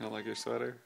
You don't like your sweater?